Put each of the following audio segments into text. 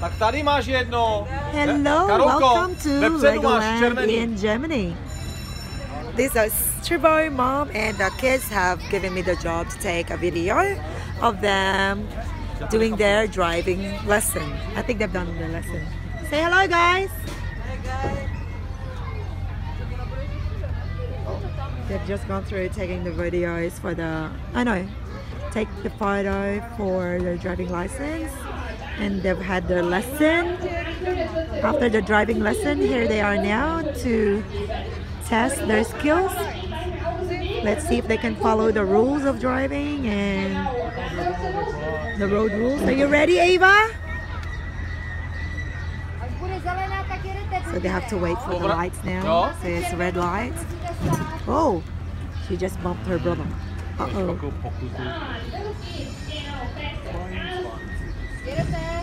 Tak tady máš jedno. Hello, eh, Karolko, welcome to Legoland červený. in Germany. This is Triboy mom and the kids have given me the job to take a video of them doing their driving lesson. I think they've done the lesson. Say hello guys. They've just gone through taking the videos for the I know take the photo for the driving license and they've had their lesson. After the driving lesson here they are now to test their skills. Let's see if they can follow the rules of driving and the road rules. Are you ready Ava? So they have to wait for the lights now. So it's red lights. Oh she just bumped her brother. Uh-oh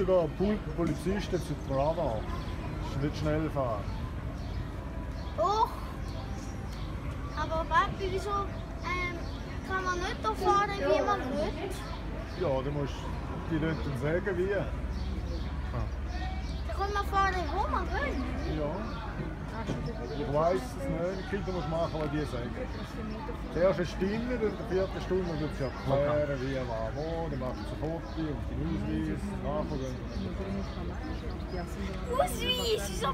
sogar ein Pol Polizist jetzt auf dem Radar. Ist nicht schnell fahren. Doch. Aber Papi, wieso ähm, kann man nicht so fahren, wie man will? Ja, du musst die Leute sagen, wie. Ja. Dann kann man fahren, wo man will. Ich weiss es nicht. Die Kinder musst machen, was die sagen. Zuerst eine Stunde, dann in der vierten Stunde wird sie erklären, wie, war, wo. Dann machen sie ein Foto und den Ausweis, nachher. Ausweis, wieso